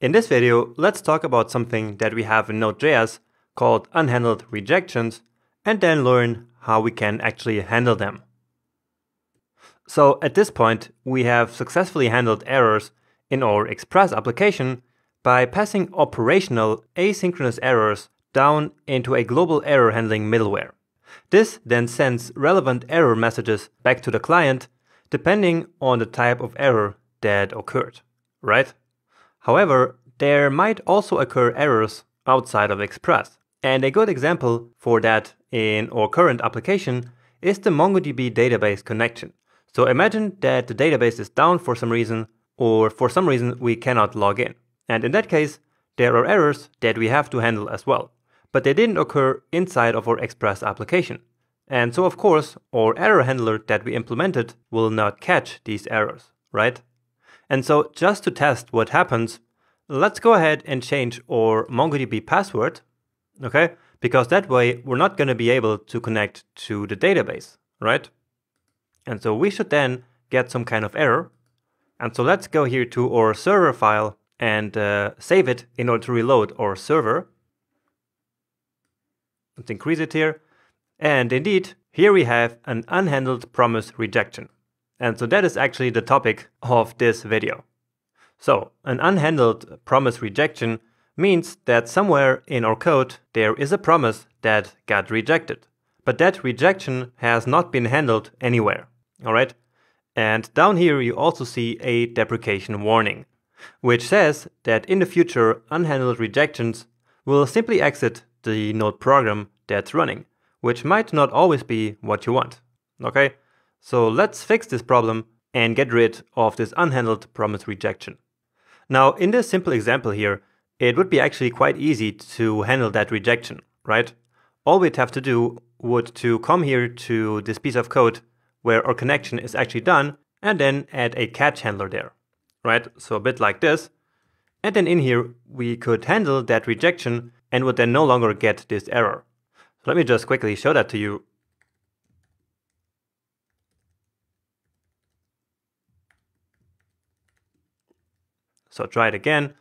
In this video, let's talk about something that we have in Node.js called unhandled rejections and then learn how we can actually handle them. So at this point, we have successfully handled errors in our Express application by passing operational asynchronous errors down into a global error handling middleware. This then sends relevant error messages back to the client depending on the type of error that occurred, right? However, there might also occur errors outside of Express. And a good example for that in our current application is the MongoDB database connection. So imagine that the database is down for some reason, or for some reason we cannot log in. And in that case, there are errors that we have to handle as well. But they didn't occur inside of our Express application. And so of course, our error handler that we implemented will not catch these errors, right? And so just to test what happens, let's go ahead and change our MongoDB password, okay? Because that way we're not gonna be able to connect to the database, right? And so we should then get some kind of error. And so let's go here to our server file and uh, save it in order to reload our server. Let's increase it here. And indeed, here we have an unhandled promise rejection. And so that is actually the topic of this video. So an unhandled promise rejection means that somewhere in our code there is a promise that got rejected. But that rejection has not been handled anywhere. Alright? And down here you also see a deprecation warning, which says that in the future unhandled rejections will simply exit the node program that's running, which might not always be what you want. Okay? So let's fix this problem and get rid of this unhandled promise rejection. Now, in this simple example here, it would be actually quite easy to handle that rejection, right? All we'd have to do would to come here to this piece of code where our connection is actually done and then add a catch handler there, right? So a bit like this. And then in here, we could handle that rejection and would then no longer get this error. Let me just quickly show that to you So try it again.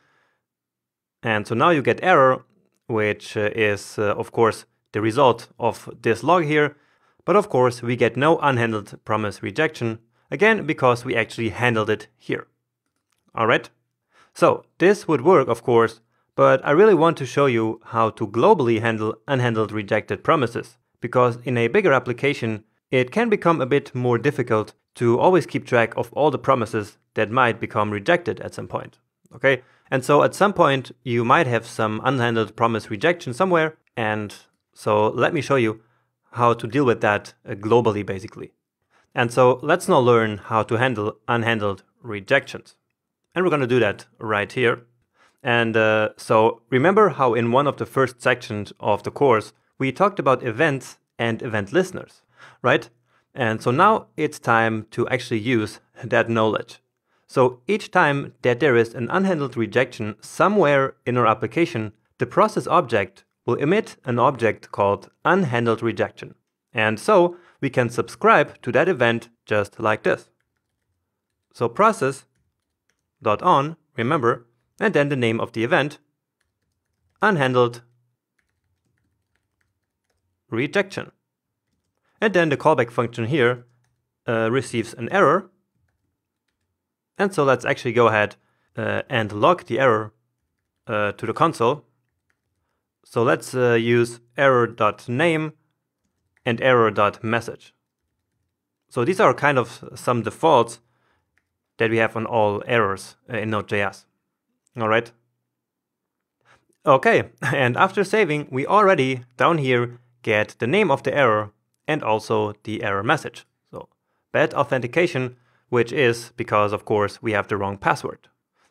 And so now you get error, which uh, is, uh, of course, the result of this log here. But of course, we get no unhandled promise rejection, again, because we actually handled it here. All right? So this would work, of course, but I really want to show you how to globally handle unhandled rejected promises, because in a bigger application, it can become a bit more difficult to always keep track of all the promises that might become rejected at some point. Okay, and so at some point you might have some unhandled promise rejection somewhere, and so let me show you how to deal with that uh, globally basically. And so let's now learn how to handle unhandled rejections. And we're going to do that right here. And uh, so remember how in one of the first sections of the course, we talked about events and event listeners, right? And so now it's time to actually use that knowledge. So each time that there is an unhandled rejection somewhere in our application, the process object will emit an object called unhandled rejection. And so we can subscribe to that event just like this. So process.on, remember, and then the name of the event, unhandled rejection. And then the callback function here uh, receives an error and so let's actually go ahead uh, and log the error uh, to the console. So let's uh, use error.name and error.message. So these are kind of some defaults that we have on all errors uh, in Node.js. All right. Okay, and after saving, we already down here get the name of the error and also the error message. So bad authentication which is because, of course, we have the wrong password.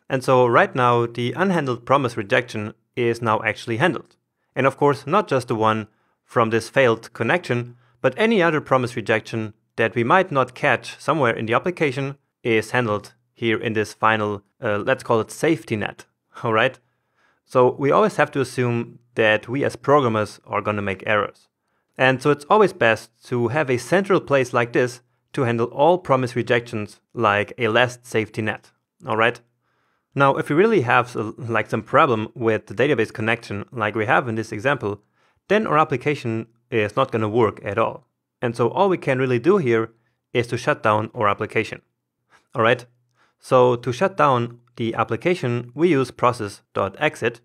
And so right now, the unhandled promise rejection is now actually handled. And of course, not just the one from this failed connection, but any other promise rejection that we might not catch somewhere in the application is handled here in this final, uh, let's call it safety net. All right. So we always have to assume that we as programmers are going to make errors. And so it's always best to have a central place like this to handle all promise rejections like a last safety net. All right. Now, if we really have like some problem with the database connection like we have in this example, then our application is not going to work at all. And so all we can really do here is to shut down our application. All right. So to shut down the application, we use process.exit.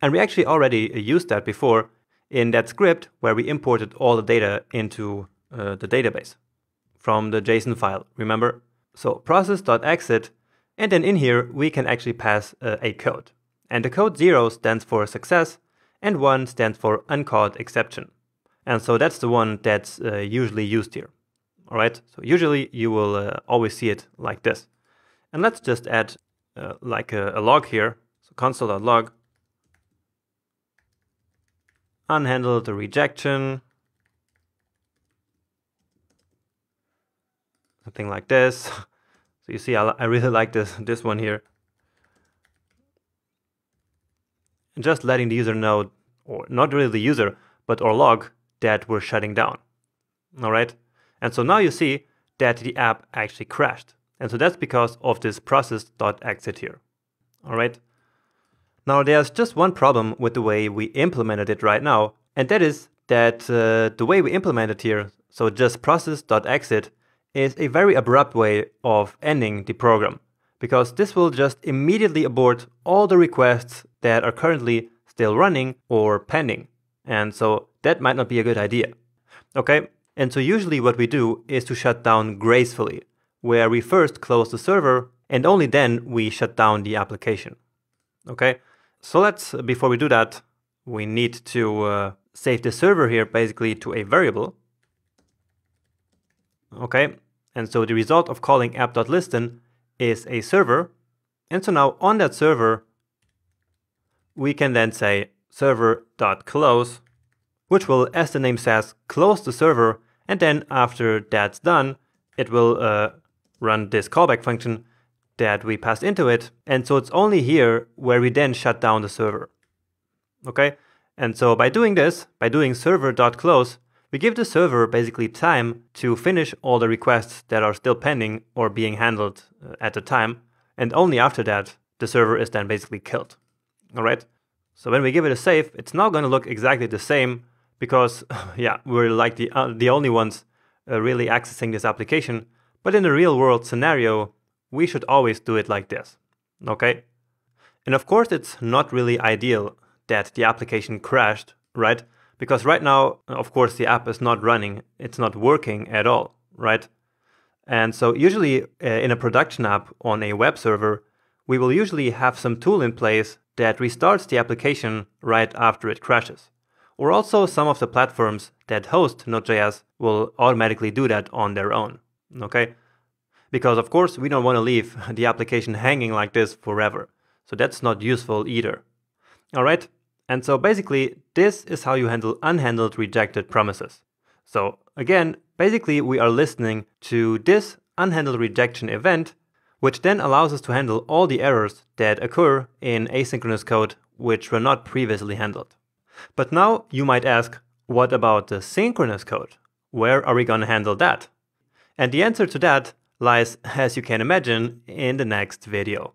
And we actually already used that before in that script where we imported all the data into uh, the database from the JSON file, remember? So process.exit, and then in here we can actually pass uh, a code. And the code 0 stands for success, and 1 stands for uncaught exception. And so that's the one that's uh, usually used here. All right, so usually you will uh, always see it like this. And let's just add uh, like a, a, log here. So console.log unhandled rejection, something like this. So you see, I, I really like this this one here. And just letting the user know, or not really the user, but our log that we're shutting down. All right. And so now you see that the app actually crashed. And so that's because of this process.exit here. All right. Now there's just one problem with the way we implemented it right now, and that is that uh, the way we implemented here, so just process.exit, is a very abrupt way of ending the program, because this will just immediately abort all the requests that are currently still running or pending. And so that might not be a good idea. Okay, and so usually what we do is to shut down gracefully, where we first close the server and only then we shut down the application. Okay, so let's, before we do that, we need to uh, save the server here basically to a variable. Okay, and so the result of calling app.listen is a server. And so now on that server, we can then say server.close which will, as the name says, close the server, and then after that's done, it will uh, run this callback function that we passed into it. And so it's only here where we then shut down the server. Okay? And so by doing this, by doing server.close, we give the server basically time to finish all the requests that are still pending or being handled uh, at the time. And only after that, the server is then basically killed. All right? So when we give it a save, it's now going to look exactly the same because yeah, we're like the uh, the only ones uh, really accessing this application. But in a real world scenario, we should always do it like this. Okay? And of course, it's not really ideal that the application crashed, right? Because right now, of course, the app is not running, it's not working at all, right? And so, usually uh, in a production app on a web server, we will usually have some tool in place that restarts the application right after it crashes or also some of the platforms that host Node.js will automatically do that on their own, okay? Because of course we don't want to leave the application hanging like this forever. So that's not useful either. All right? And so basically this is how you handle unhandled rejected promises. So again, basically we are listening to this unhandled rejection event, which then allows us to handle all the errors that occur in asynchronous code which were not previously handled. But now you might ask, what about the synchronous code? Where are we going to handle that? And the answer to that lies, as you can imagine, in the next video.